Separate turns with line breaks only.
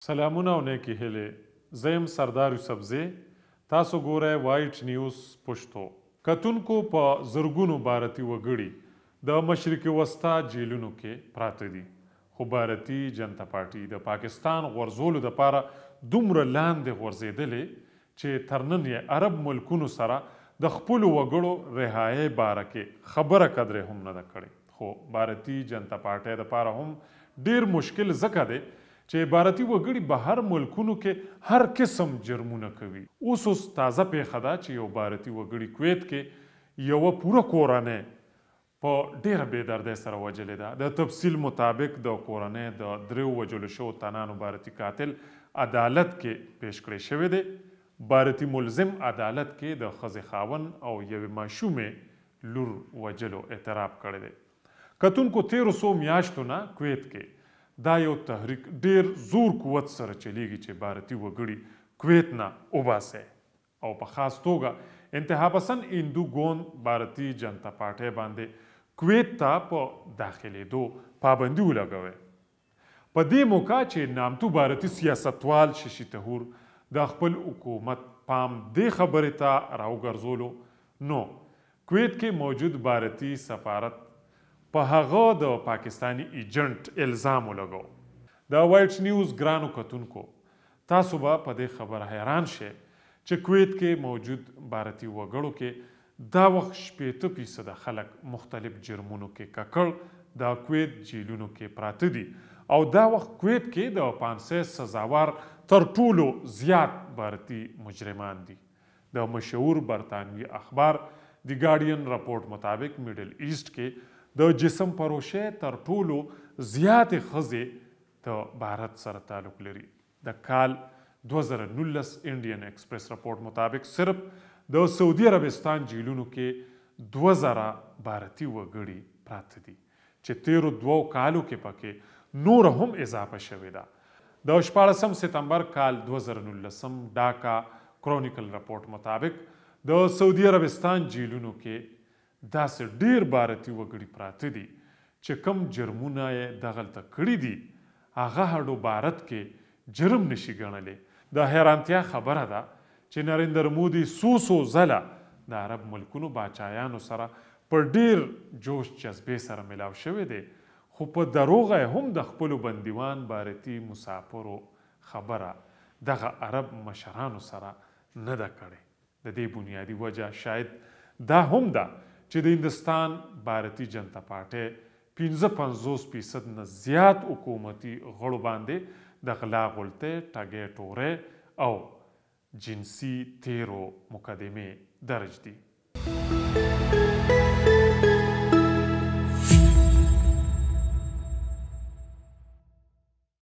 سلامونه او نیکی هیلی زه یم سردار یوسفزی تاسو ګوری وایټ نیوز پشتو. کتونکو په زرګونو بارتی وګړي د مشرق وسطی جیلونو کې پراته دي خو بارتی جنتا پارټی د پاکستان غورځولو دپاره دومره لاندې غورځیدلې چې تر نن یې عرب ملکونو سره د خپلو وګړو رهایۍ باره کې خبره قدرې هم نه ده کړې خو بارتي جنتا پارټۍ لپاره هم ډېر مشکل ځکه دی چې بارتي وګړي بهر ملکونو کې هر قسم جرمونه کوي اوس اوس تازه پېښه ده چې یو بارتي وګړي کویت کې یوه پوره کورنۍ په ډېره بې دردۍ سره وژلې ده. د تفصیل مطابق د کورنۍ د درېو وژلو شوو تنانو بارتي قاتل عدالت کې پېش کړی شوی دی. بارتي ملزم عدالت کې د ښځې خاوند او یوې ماشومې لور وژلو اعتراف کړی دی. کتونکو تېرو څو میاشتو نه کویت کې دا یو تحریک ډېر زور قوت سره چلېږي چې بارتي وګړي کویت نه وباسي او په خاص توګه انتهاپسند هندو ګوند بهارتي جنتا پارټۍ باندې کویت ته په داخلیدو پابندي ولګوي. په دې موقع چې نامتو بهارتي سیاستوال ششي تهور د خپل حکومت پام دې خبرې ته راوګرځولو نو کویت کې موجود بهارتي سفارت په هغه د پاکستاني ایجنټ الزام ولګو. د وایټ نیوز ګرانو کتونکو! تاسو به په دې خبره حیران شئ چې کویت کې موجود بارتي وګړو کې دا وخت شپېته فیصده خلک مختلف جرمونو کې ککړ د کویت جیلونو کې پراته دي او دا وخت کویت کې د پانسۍ سزاوار تر ټولو زیات بارتي مجرمان دي د مشهور برتانوي اخبار دي ګارډین رپورټ مطابق میډل ایسټ کې د جسم فروشۍ تر ټولو زیاتې ښځې ته بهارت سره تعلق لري. د کال دوه زره نولس انډین ایکسپریس رپورټ مطابق صرف د سعودي عربستان جیلونو کې دوه زره بهارتي وګړي پراته دي چې تیرو دوو کالو کې پکې نوره هم اضافه شوې ده. د شپاړسم ستمبر کال دوه زره نولس ډاکا کرونیکل رپورټ مطابق د سعودي عربستان جیلونو کې داسې ډېر بارتي وګړي پراته دي چې کوم جرمونه يې دغلته کړي دي هغه هډو بارت کې جرم نه شي ګڼلی. د حيرانتيا خبره ده چې نريندر مودي څو څو ځله د عرب ملکونو باچايانو سره په ډېر جوش جذبې سره ملاو شوی دی خو په دروغه يې هم د خپلو بنديوان بارتي مساپرو خبره دغه عرب مشرانو سره نه ده کړې. د دې بنیادي وجه شاید دا هم ده چې د هندوستان بارتي جنتا پارټۍ پنځه پنځوس فیصد نه زیات حکومتي غړو باندې د غلا غلطۍ، ټګۍ ټورۍ او جنسي تېرو مقدمې درج دي.